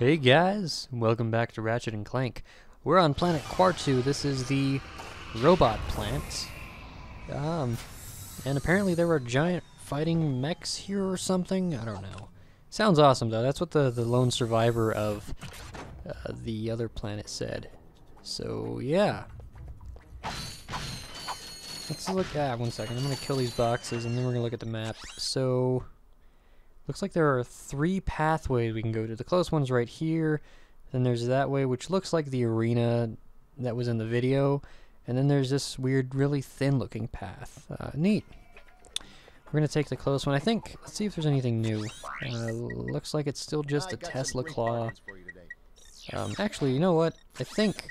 Hey guys, welcome back to Ratchet and Clank. We're on planet Quartu. This is the robot plant. Um, and apparently there were giant fighting mechs here or something. I don't know. Sounds awesome though. That's what the the lone survivor of uh, the other planet said. So yeah. Let's look at one second. I'm gonna kill these boxes and then we're gonna look at the map. So Looks like there are three pathways we can go to. The close one's right here. Then there's that way, which looks like the arena that was in the video. And then there's this weird, really thin-looking path. Uh, neat. We're going to take the close one. I think, let's see if there's anything new. Uh, looks like it's still just a Tesla claw. Um, actually, you know what? I think,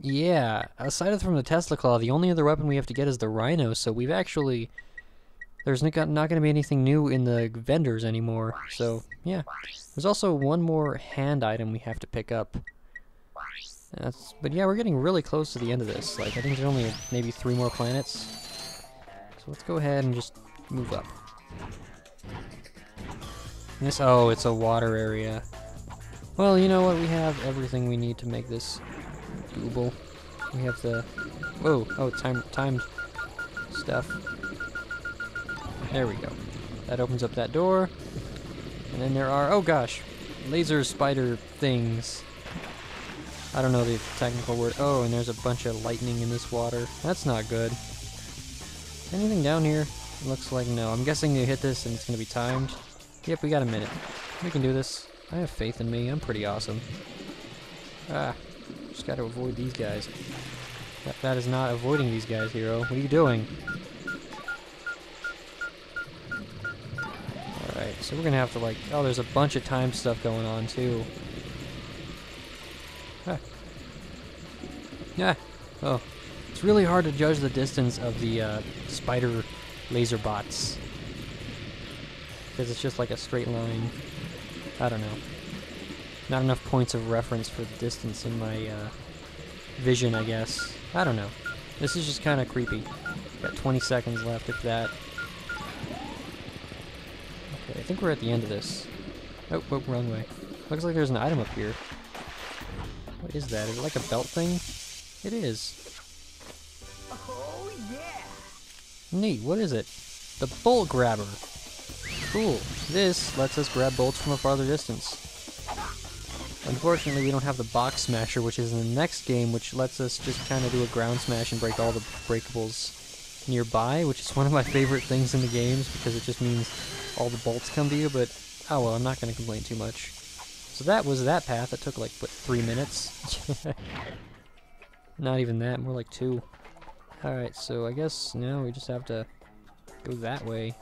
yeah, aside from the Tesla claw, the only other weapon we have to get is the RYNO, so we've actually there's not going to be anything new in the vendors anymore, so yeah. There's also one more hand item we have to pick up. That's, but yeah, we're getting really close to the end of this. Like, I think there's only maybe three more planets. So let's go ahead and just move up. This, oh, it's a water area. Well, you know what? We have everything we need to make this doable. We have the, whoa, oh, time, timed stuff. There we go. That opens up that door. And then there are, oh gosh, laser spider things. I don't know the technical word. Oh, and there's a bunch of lightning in this water. That's not good. Anything down here? Looks like no. I'm guessing you hit this and it's going to be timed. Yep, we got a minute. We can do this. I have faith in me. I'm pretty awesome. Ah, just got to avoid these guys. That, that is not avoiding these guys, hero. What are you doing? So we're gonna have to like, oh, there's a bunch of time stuff going on too. Ah. Yeah. Oh, it's really hard to judge the distance of the uh, spider laser bots because it's just like a straight line. I don't know. Not enough points of reference for the distance in my uh, vision, I guess. I don't know. This is just kind of creepy. Got 20 seconds left, if that. Think we're at the end of this. Oh, oh, wrong way. Looks like there's an item up here. What is that? Is it like a belt thing? It is. Oh, yeah! Neat, what is it? The bolt grabber. Cool. This lets us grab bolts from a farther distance. Unfortunately, we don't have the box smasher, which is in the next game, which lets us just kind of do a ground smash and break all the breakables nearby, which is one of my favorite things in the games because it just means all the bolts come to you, but oh well, I'm not going to complain too much. So that was that path. That took like, what, three minutes? not even that, more like two. Alright, so I guess now we just have to go that way.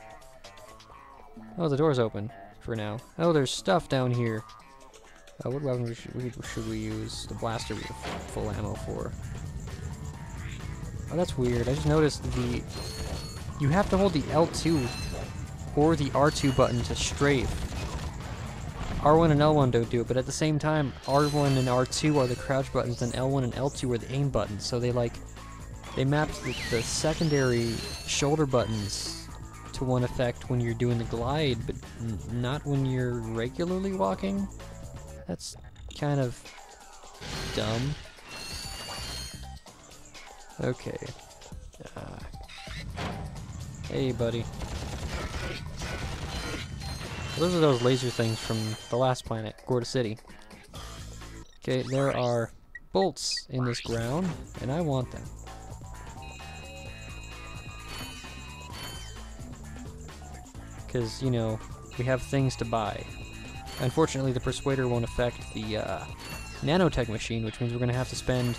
Oh, the door's open for now. Oh, there's stuff down here. Uh, what weapon should, should we use? The blaster we have full ammo for. Oh, that's weird. I just noticed the... You have to hold the L2 or the R2 button to strafe. R1 and L1 don't do it, but at the same time, R1 and R2 are the crouch buttons, and L1 and L2 are the aim buttons. So they like, they mapped the, the secondary shoulder buttons to one effect when you're doing the glide, but not when you're regularly walking. That's kind of dumb. Okay. Uh, hey, buddy. Those are those laser things from the last planet, Gorda City. Okay, there are bolts in this ground, and I want them. Because, you know, we have things to buy. Unfortunately, the Persuader won't affect the uh, nanotech machine, which means we're going to have to spend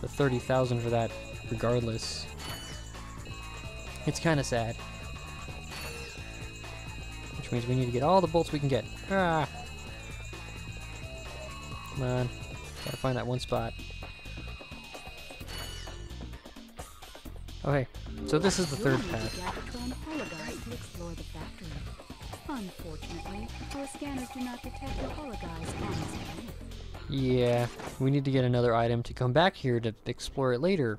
the 30,000 for that regardless. It's kind of sad. Which means we need to get all the bolts we can get. Ah! Come on. Gotta find that one spot. Okay, so this is the third path. Yeah, we need to get another item to come back here to explore it later.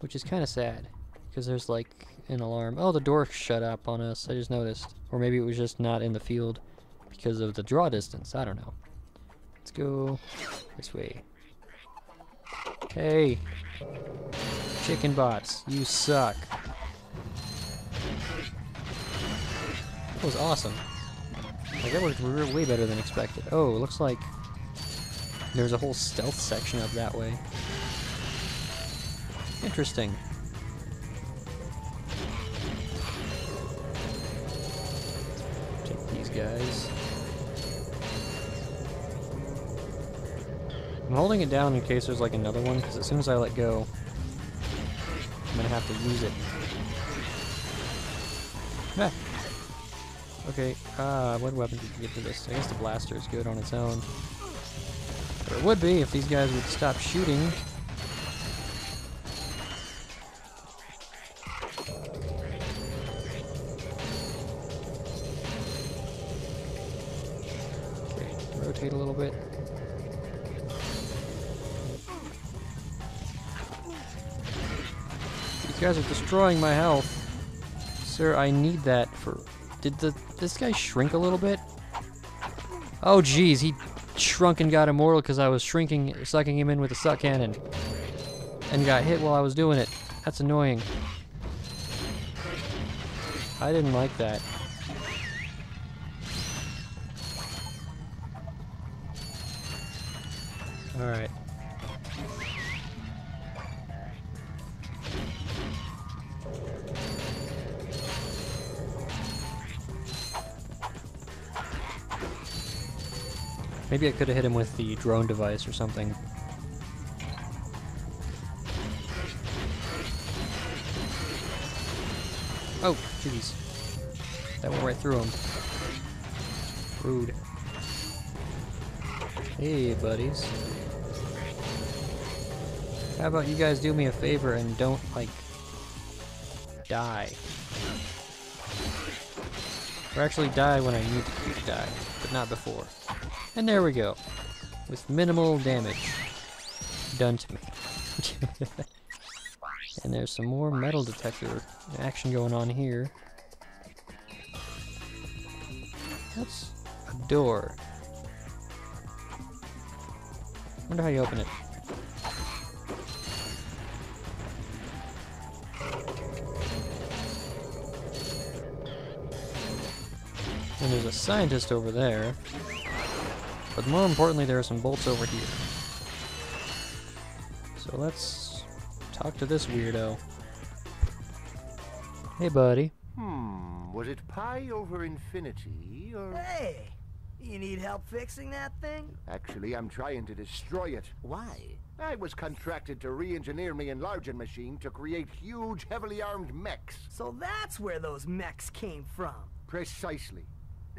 Which is kind of sad. Because there's like an alarm. Oh, the door shut up on us. I just noticed. Or maybe it was just not in the field because of the draw distance. I don't know. Let's go this way. Hey! Chicken bots, you suck. That was awesome. Like, that worked way better than expected. Oh, looks like there's a whole stealth section up that way. Interesting. Take these guys. I'm holding it down in case there's like another one, because as soon as I let go, I'm gonna have to use it. Ah. Okay, uh, what weapon did you get for this? I guess the blaster is good on its own. It would be if these guys would stop shooting. Rotate a little bit. These guys are destroying my health. Sir, I need that for... Did the this guy shrink a little bit? Oh, jeez, he shrunk and got immortal because I was shrinking, sucking him in with a suck cannon. And got hit while I was doing it. That's annoying. I didn't like that. Alright. Maybe I could have hit him with the drone device or something. Oh, jeez. That went right through him. Rude. Hey, buddies. How about you guys do me a favor and don't, like, die? Or actually die when I need to die, but not before. And there we go. With minimal damage done to me. and there's some more metal detector action going on here. That's a door. wonder how you open it. And there's a scientist over there. But more importantly, there are some bolts over here. So let's talk to this weirdo. Hey, buddy. Hmm, was it pi over infinity, or... Hey, you need help fixing that thing? Actually, I'm trying to destroy it. Why? I was contracted to re-engineer my enlarging machine to create huge, heavily armed mechs. So that's where those mechs came from. Precisely.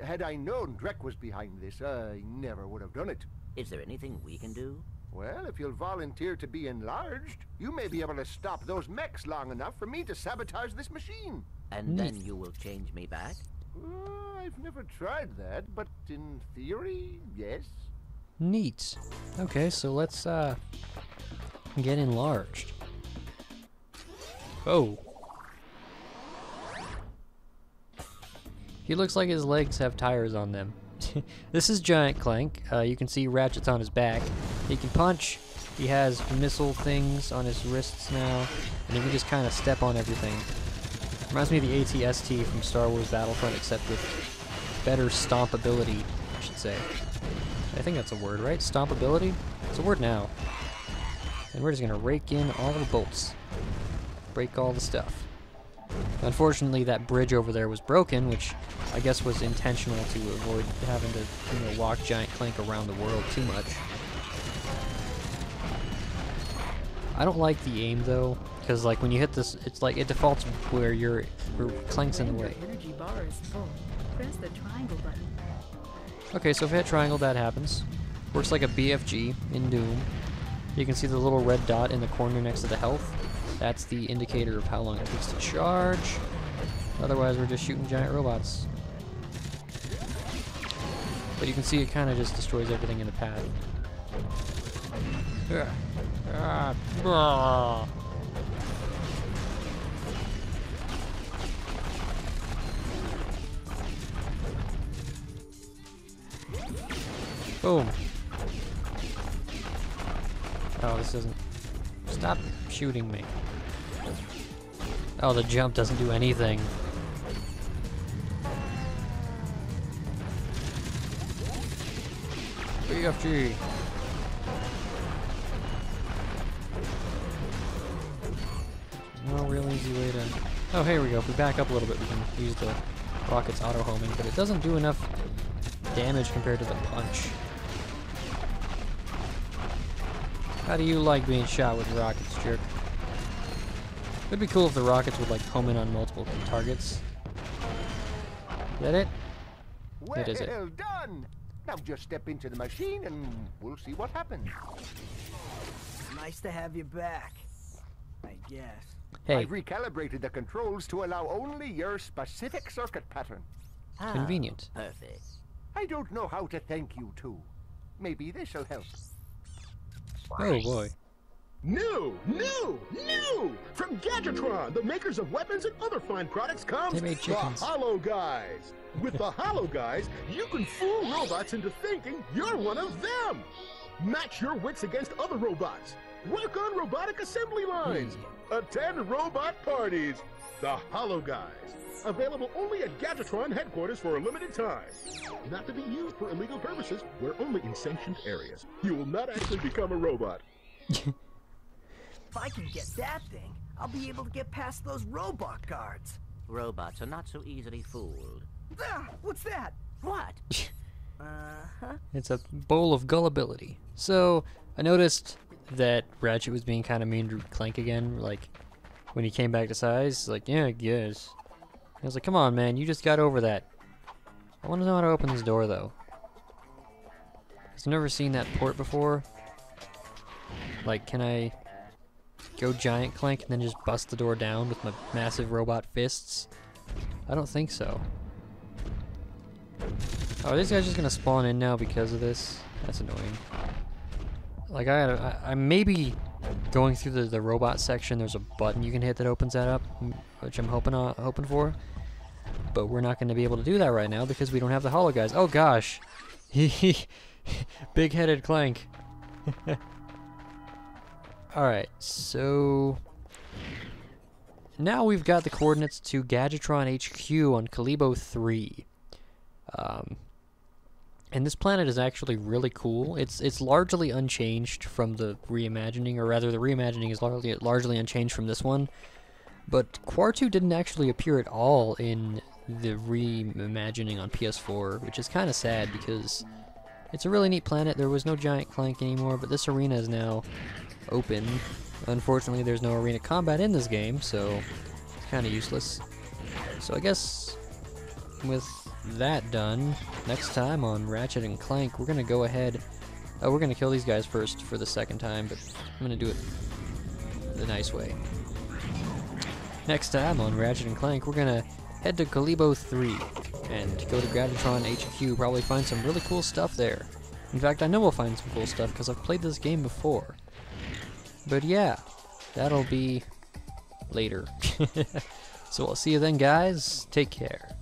Had I known Drek was behind this, I never would have done it. Is there anything we can do? Well, if you'll volunteer to be enlarged, you may be able to stop those mechs long enough for me to sabotage this machine. And then you will change me back? Uh, I've never tried that, but in theory, yes. Neat. Okay, so let's uh get enlarged. Oh. He looks like his legs have tires on them. this is Giant Clank. Uh, you can see Ratchet's on his back. He can punch. He has missile things on his wrists now, and he can just kind of step on everything. Reminds me of the ATST from Star Wars Battlefront, except with better stompability, I should say. I think that's a word, right? Stompability? It's a word now. And we're just gonna rake in all the bolts. Break all the stuff. Unfortunately, that bridge over there was broken, which I guess was intentional to avoid having to, you know, walk Giant Clank around the world too much. I don't like the aim though, because like when you hit this, it's like it defaults where your where Clank's in the way. Energy bar is full. Press the triangle button. Okay, so if I hit triangle, that happens. Works like a BFG in Doom. You can see the little red dot in the corner next to the health. That's the indicator of how long it takes to charge. Otherwise, we're just shooting giant robots. But you can see it kind of just destroys everything in the path. Ah. Boom. Oh, this doesn't. Stop shooting me. Oh, the jump doesn't do anything. BFG. No real easy way to. Oh, here we go. If we back up a little bit, we can use the rocket's auto homing, but it doesn't do enough damage compared to the punch. How do you like being shot with rockets, jerk? It'd be cool if the rockets would like home in on multiple targets. Is that it? Well It is it. done. Now just step into the machine and we'll see what happens. Nice to have you back. I guess. Hey, I've recalibrated the controls to allow only your specific circuit pattern. Ah, Convenient. Perfect. I don't know how to thank you two. Maybe this'll help. oh boy. New, new, new! From Gadgetron, the makers of weapons and other fine products, comes the. Hologuise. With the Hologuise, you can fool robots into thinking you're one of them. Match your wits against other robots. Work on robotic assembly lines. Attend robot parties. The Hologuise. Available only at Gadgetron headquarters for a limited time. Not to be used for illegal purposes. We're only in sanctioned areas. You will not actually become a robot. If I can get that thing, I'll be able to get past those robot guards. Robots are not so easily fooled. Ah, what's that? What? Uh-huh. It's a bowl of gullibility. So, I noticed that Ratchet was being kind of mean to Clank again, like, when he came back to size, like, yeah, I guess. I was like, come on, man, you just got over that. I want to know how to open this door, though. I've never seen that port before. Like, can I go giant Clank and then just bust the door down with my massive robot fists? I don't think so. Oh, are these guys just gonna spawn in now because of this? That's annoying. Like I, I, I maybe going through the, the robot section. There's a button you can hit that opens that up, which I'm hoping uh, hoping for. But we're not going to be able to do that right now because we don't have the Hologuise. Oh gosh, he big-headed Clank. All right, so now we've got the coordinates to Gadgetron HQ on Kalebo 3. Um, and this planet is actually really cool. It's it's largely unchanged from the reimagining, or rather, the reimagining is largely largely unchanged from this one. But Quartu didn't actually appear at all in the reimagining on PS4, which is kind of sad because it's a really neat planet. There was no giant clank anymore, but this arena is now open. Unfortunately, there's no arena combat in this game, so it's kind of useless. So I guess with that done, next time on Ratchet and Clank, we're gonna go ahead. Oh, we're gonna kill these guys first for the second time, but I'm gonna do it the nice way. Next time on Ratchet and Clank, we're gonna head to Kalebo 3 and go to Gravitron HQ. Probably find some really cool stuff there. In fact, I know we'll find some cool stuff because I've played this game before. But yeah, that'll be later. so I'll see you then, guys. Take care.